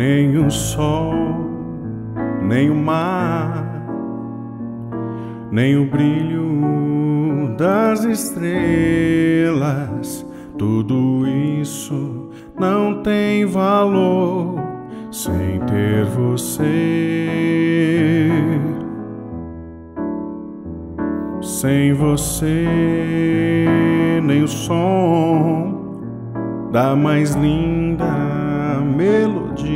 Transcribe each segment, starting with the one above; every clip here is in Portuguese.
nem o sol, nem o mar, nem o brilho das estrelas, tudo isso não tem valor sem ter você. Sem você, nem o som da mais linda melodia,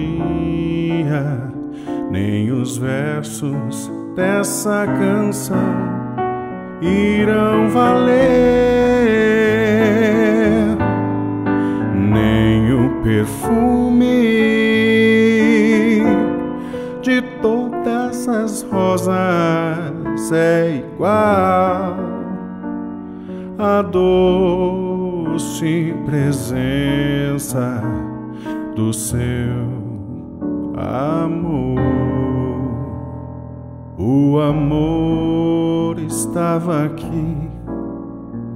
nem os versos dessa canção irão valer, nem o perfume de todas as rosas é igual a doce presença do seu amor. O amor estava aqui,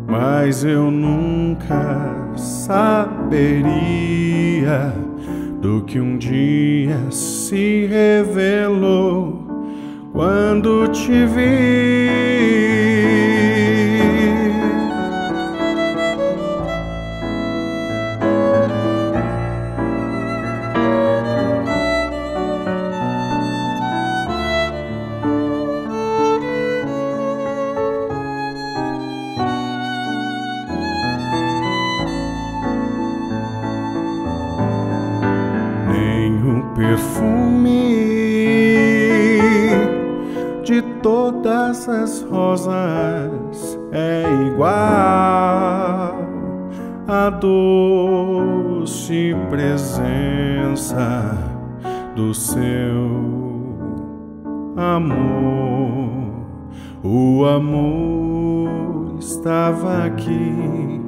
mas eu nunca saberia do que um dia se revelou quando te vi. Perfume de todas as rosas é igual à doce presença do seu amor. O amor estava aqui,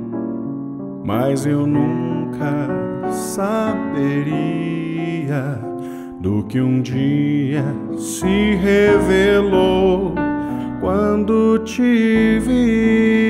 mas eu nunca saberia do que um dia se revelou quando te vi.